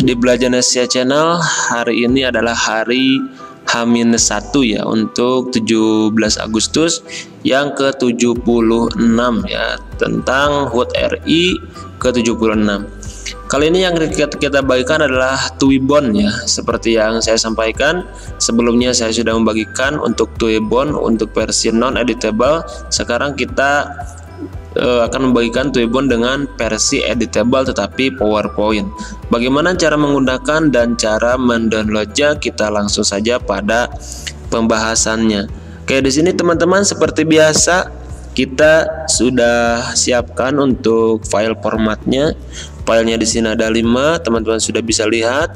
di Belajar Asia Channel hari ini adalah hari H-1 ya untuk 17 Agustus yang ke-76 ya tentang HUT RI ke-76. Kali ini yang kita, kita bagikan adalah Tuibon ya Seperti yang saya sampaikan Sebelumnya saya sudah membagikan untuk Tuibon Untuk versi non editable Sekarang kita uh, akan membagikan Tuibon dengan versi editable tetapi PowerPoint. Bagaimana cara menggunakan dan cara mendownloadnya kita langsung saja pada pembahasannya. Oke, di sini teman-teman seperti biasa kita sudah siapkan untuk file formatnya. Filenya di sini ada 5, teman-teman sudah bisa lihat.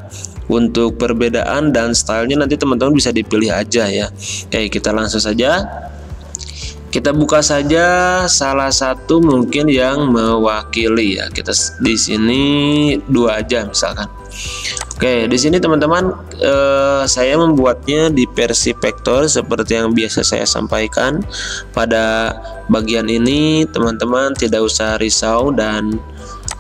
Untuk perbedaan dan stylenya nanti teman-teman bisa dipilih aja ya. Oke, kita langsung saja kita buka saja salah satu mungkin yang mewakili ya. Kita di sini dua aja misalkan. Oke, di sini teman-teman eh, saya membuatnya di versi vektor seperti yang biasa saya sampaikan. Pada bagian ini teman-teman tidak usah risau dan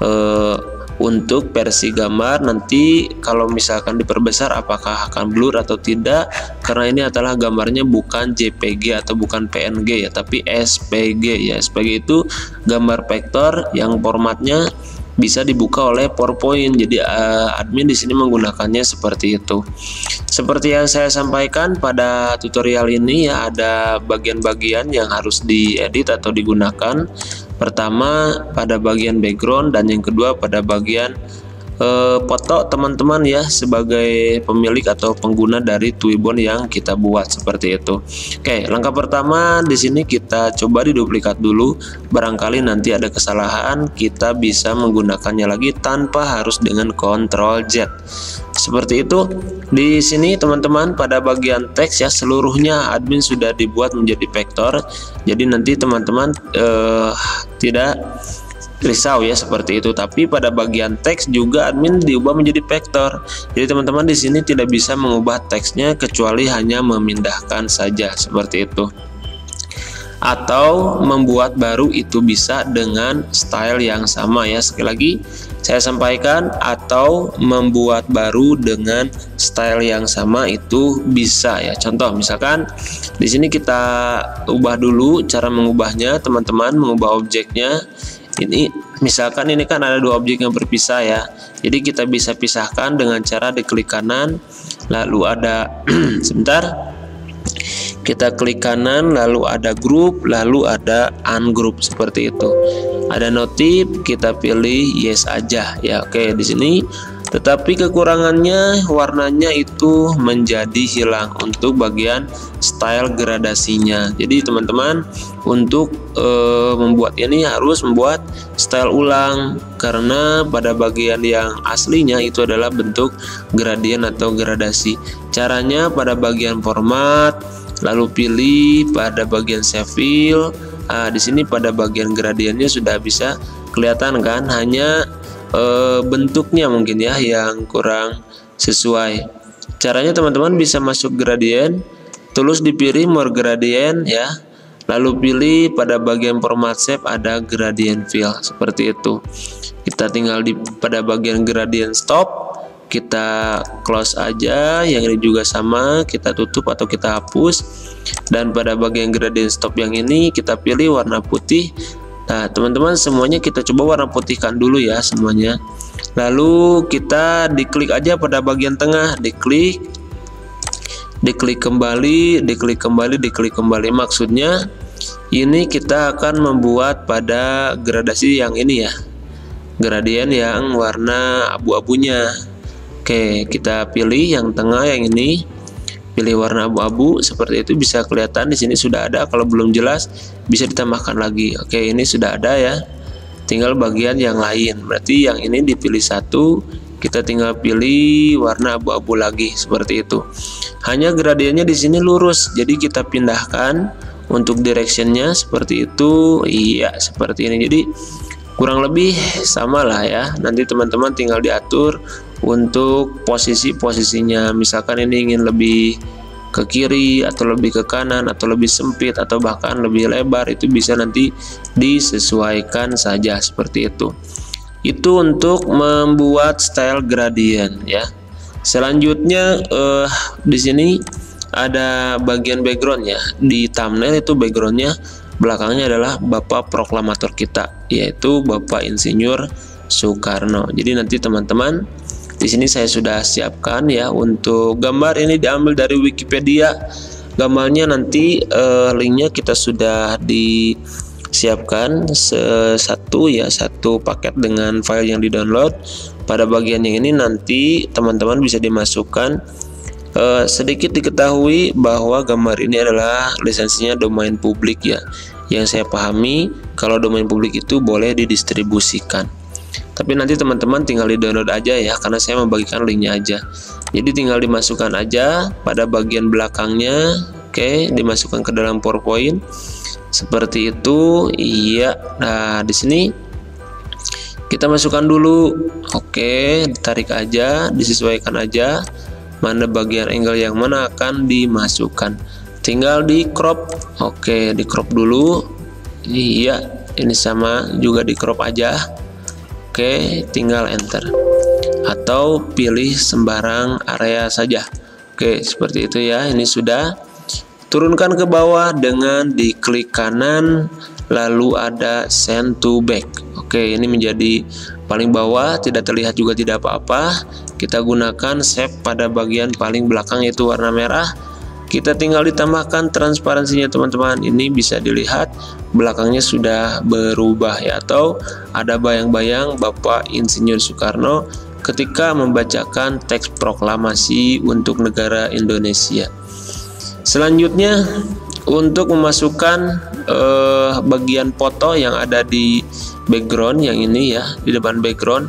eh, untuk versi gambar nanti kalau misalkan diperbesar apakah akan blur atau tidak karena ini adalah gambarnya bukan JPG atau bukan PNG ya tapi SPG ya SPG itu gambar vektor yang formatnya bisa dibuka oleh PowerPoint. Jadi uh, admin di sini menggunakannya seperti itu. Seperti yang saya sampaikan pada tutorial ini ya ada bagian-bagian yang harus diedit atau digunakan. Pertama pada bagian background dan yang kedua pada bagian eh, foto teman-teman ya sebagai pemilik atau pengguna dari Twibbon yang kita buat seperti itu. Oke, langkah pertama di sini kita coba diduplikat dulu. Barangkali nanti ada kesalahan, kita bisa menggunakannya lagi tanpa harus dengan Ctrl Z. Seperti itu. Di sini teman-teman pada bagian teks ya seluruhnya admin sudah dibuat menjadi vektor. Jadi nanti teman-teman eh, tidak risau ya seperti itu tapi pada bagian teks juga admin diubah menjadi vektor jadi teman-teman di sini tidak bisa mengubah teksnya kecuali hanya memindahkan saja seperti itu atau membuat baru itu bisa dengan style yang sama ya sekali lagi saya sampaikan atau membuat baru dengan style yang sama itu bisa ya. Contoh misalkan di sini kita ubah dulu cara mengubahnya teman-teman mengubah objeknya. Ini misalkan ini kan ada dua objek yang berpisah ya. Jadi kita bisa pisahkan dengan cara diklik kanan lalu ada sebentar kita klik kanan lalu ada grup lalu ada ungroup seperti itu. Ada notif kita pilih yes aja. Ya oke di sini. Tetapi kekurangannya warnanya itu menjadi hilang untuk bagian style gradasinya. Jadi teman-teman untuk e, membuat ini harus membuat style ulang. Karena pada bagian yang aslinya itu adalah bentuk gradien atau gradasi. Caranya pada bagian format lalu pilih pada bagian save file nah, di sini pada bagian gradiennya sudah bisa kelihatan kan? Hanya e, bentuknya mungkin ya yang kurang sesuai. Caranya teman-teman bisa masuk gradient tulus dipilih more gradient ya. Lalu pilih pada bagian format shape ada gradient fill seperti itu. Kita tinggal di pada bagian gradient stop kita close aja yang ini juga sama kita tutup atau kita hapus dan pada bagian gradient stop yang ini kita pilih warna putih Nah, teman-teman semuanya kita coba warna putihkan dulu ya semuanya. Lalu kita diklik aja pada bagian tengah, diklik diklik kembali, diklik kembali, diklik kembali. Maksudnya ini kita akan membuat pada gradasi yang ini ya. Gradien yang warna abu-abunya. Oke, kita pilih yang tengah yang ini. Pilih warna abu-abu seperti itu bisa kelihatan di sini sudah ada. Kalau belum jelas bisa ditambahkan lagi. Oke ini sudah ada ya. Tinggal bagian yang lain. Berarti yang ini dipilih satu kita tinggal pilih warna abu-abu lagi seperti itu. Hanya gradiennya di sini lurus jadi kita pindahkan untuk directionnya seperti itu. Iya seperti ini. Jadi kurang lebih sama lah ya. Nanti teman-teman tinggal diatur untuk posisi-posisinya misalkan ini ingin lebih ke kiri atau lebih ke kanan atau lebih sempit atau bahkan lebih lebar itu bisa nanti disesuaikan saja seperti itu. Itu untuk membuat style gradient ya. Selanjutnya uh, di sini ada bagian background ya. Di thumbnail itu backgroundnya belakangnya adalah bapak proklamator kita yaitu bapak insinyur Soekarno. Jadi nanti teman-teman di sini saya sudah siapkan ya untuk gambar. Ini diambil dari Wikipedia. Gambarnya nanti uh, linknya kita sudah di siapkan satu ya satu paket dengan file yang di download pada bagian yang ini nanti teman-teman bisa dimasukkan. Uh, sedikit diketahui bahwa gambar ini adalah lisensinya domain publik ya. Yang saya pahami kalau domain publik itu boleh didistribusikan tapi nanti teman-teman tinggal di download aja ya karena saya membagikan linknya aja. Jadi tinggal dimasukkan aja pada bagian belakangnya oke? Dimasukkan ke dalam PowerPoint. Seperti itu iya. Nah di sini kita masukkan dulu oke? Ditarik aja disesuaikan aja mana bagian angle yang mana akan dimasukkan. Tinggal di crop oke? Di crop dulu. Iya ini sama juga di crop aja oke tinggal enter. Atau pilih sembarang area saja. Oke seperti itu ya. Ini sudah. Turunkan ke bawah dengan diklik kanan lalu ada send to back. Oke ini menjadi paling bawah. Tidak terlihat juga tidak apa-apa. Kita gunakan save pada bagian paling belakang yaitu warna merah kita tinggal ditambahkan transparansinya teman-teman. Ini bisa dilihat belakangnya sudah berubah ya. Atau ada bayang-bayang Bapak Insinyur Soekarno ketika membacakan teks proklamasi untuk negara Indonesia. Selanjutnya untuk memasukkan eh, bagian foto yang ada di background yang ini ya di depan background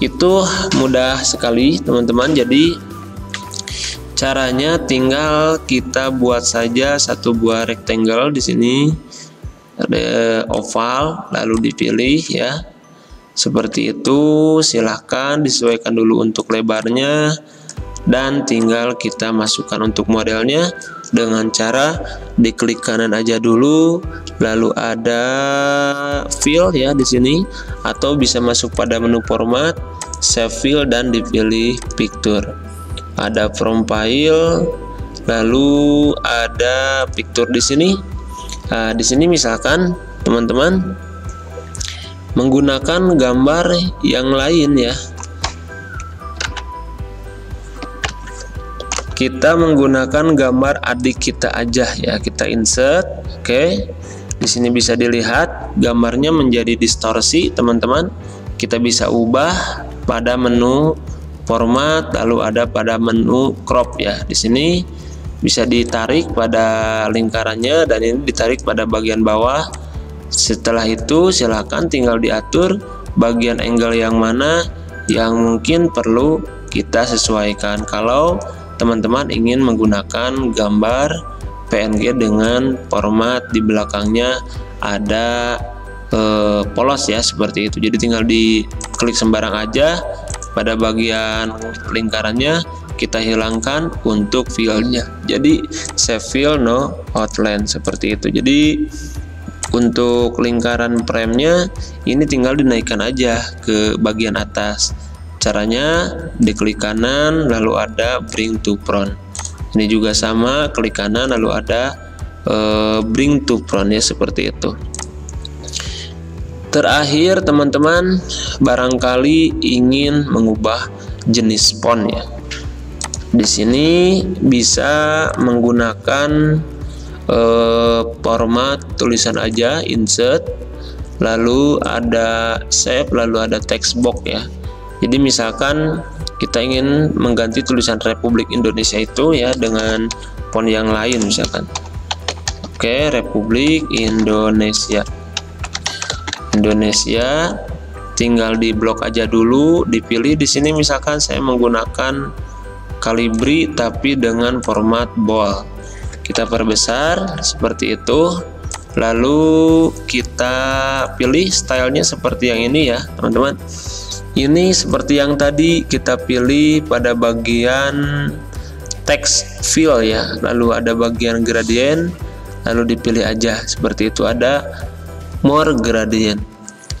itu mudah sekali teman-teman. Jadi caranya tinggal kita buat saja satu buah rectangle di sini. Ada oval lalu dipilih ya. Seperti itu silahkan disesuaikan dulu untuk lebarnya. Dan tinggal kita masukkan untuk modelnya. Dengan cara diklik kanan aja dulu. Lalu ada fill ya di sini. Atau bisa masuk pada menu format save fill dan dipilih picture ada from file lalu ada picture di sini. Nah, di sini misalkan teman-teman menggunakan gambar yang lain ya. Kita menggunakan gambar adik kita aja ya. Kita insert oke. Di sini bisa dilihat gambarnya menjadi distorsi teman-teman. Kita bisa ubah pada menu format lalu ada pada menu crop ya. Di sini bisa ditarik pada lingkarannya dan ini ditarik pada bagian bawah. Setelah itu silahkan tinggal diatur bagian angle yang mana yang mungkin perlu kita sesuaikan. Kalau teman-teman ingin menggunakan gambar PNG dengan format di belakangnya ada eh, polos ya seperti itu. Jadi tinggal diklik sembarang aja pada bagian lingkarannya kita hilangkan untuk fillnya jadi save fill no outline seperti itu. Jadi untuk lingkaran frame-nya ini tinggal dinaikkan aja ke bagian atas. Caranya diklik kanan lalu ada bring to front. Ini juga sama klik kanan lalu ada uh, bring to front ya seperti itu terakhir teman-teman barangkali ingin mengubah jenis font ya. Di sini bisa menggunakan uh, format tulisan aja insert lalu ada save lalu ada text box ya. Jadi misalkan kita ingin mengganti tulisan Republik Indonesia itu ya dengan font yang lain misalkan. Oke Republik Indonesia Indonesia tinggal di blok aja dulu dipilih di sini. Misalkan saya menggunakan kalibri tapi dengan format bold kita perbesar seperti itu. Lalu kita pilih stylenya seperti yang ini ya teman-teman. Ini seperti yang tadi kita pilih pada bagian text fill ya. Lalu ada bagian gradient lalu dipilih aja. Seperti itu ada more gradient.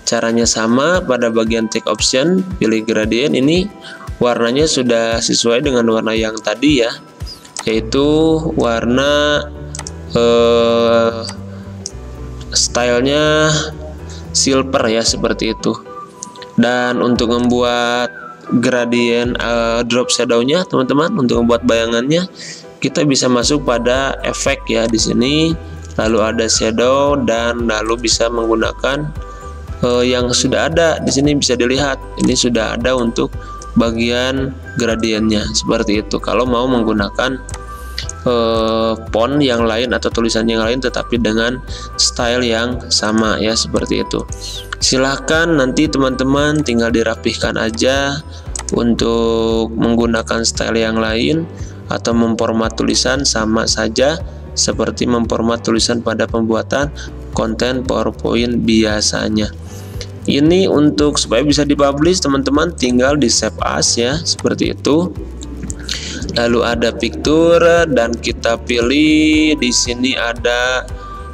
Caranya sama pada bagian take option pilih gradient. Ini warnanya sudah sesuai dengan warna yang tadi ya yaitu warna eh, stylenya silver ya seperti itu. Dan untuk membuat gradient uh, drop shadownya teman-teman untuk membuat bayangannya kita bisa masuk pada efek ya di sini lalu ada shadow dan lalu bisa menggunakan uh, yang sudah ada di sini bisa dilihat. Ini sudah ada untuk bagian gradiennya seperti itu. Kalau mau menggunakan uh, font yang lain atau tulisan yang lain tetapi dengan style yang sama ya seperti itu. Silahkan nanti teman-teman tinggal dirapihkan aja untuk menggunakan style yang lain atau memformat tulisan sama saja seperti memformat tulisan pada pembuatan konten PowerPoint biasanya. Ini untuk supaya bisa dipublish teman-teman tinggal di save as ya seperti itu. Lalu ada picture dan kita pilih di sini ada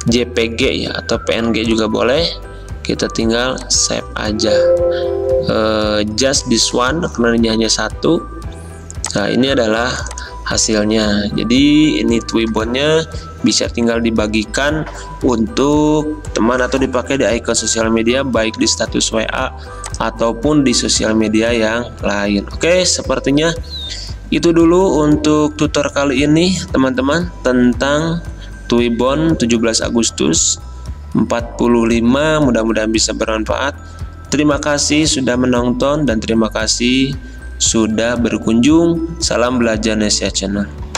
JPG ya atau PNG juga boleh kita tinggal save aja uh, just this one karena hanya satu nah ini adalah hasilnya. Jadi ini Twibbonnya bisa tinggal dibagikan untuk teman atau dipakai di icon sosial media baik di status WA ataupun di sosial media yang lain. Oke sepertinya itu dulu untuk tutor kali ini teman-teman tentang Twibbon 17 Agustus 45 mudah-mudahan bisa bermanfaat. Terima kasih sudah menonton dan terima kasih sudah berkunjung. Salam belajar Nesia Channel